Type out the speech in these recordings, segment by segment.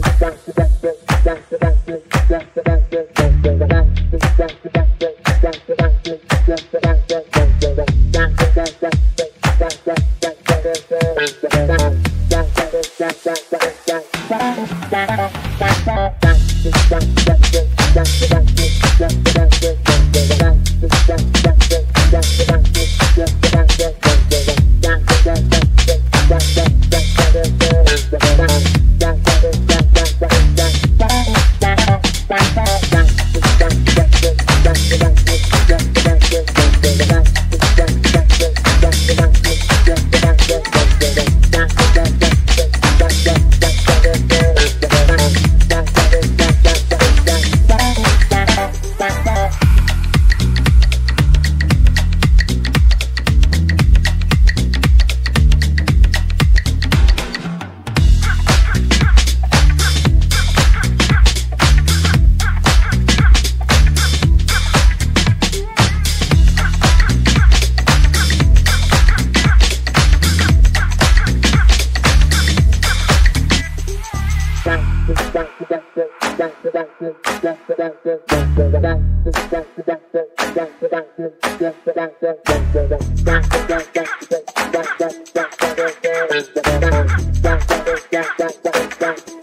back to back.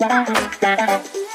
That